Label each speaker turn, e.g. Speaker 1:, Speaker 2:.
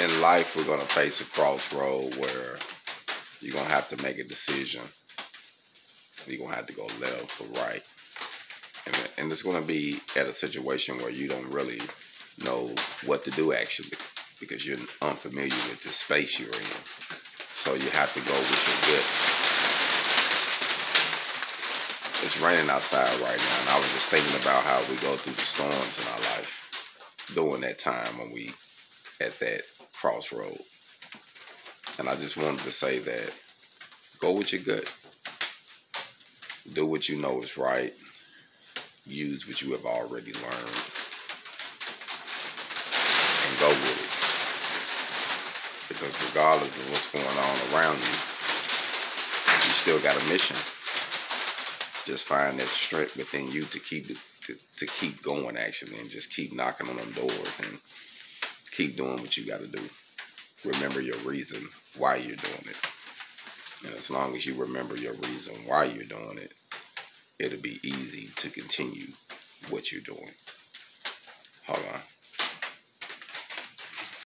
Speaker 1: in life, we're going to face a crossroad where you're going to have to make a decision. You're going to have to go left or right. And, and it's going to be at a situation where you don't really know what to do actually because you're unfamiliar with the space you're in. So you have to go with your gut. It's raining outside right now, and I was just thinking about how we go through the storms in our life during that time when we at that crossroad. And I just wanted to say that go with your gut. Do what you know is right. Use what you have already learned. And go with it. Because regardless of what's going on around you, you still got a mission. Just find that strength within you to keep to, to keep going actually and just keep knocking on them doors and keep doing what you got to do. Remember your reason why you're doing it. And as long as you remember your reason why you're doing it, it'll be easy to continue what you're doing. Hold on.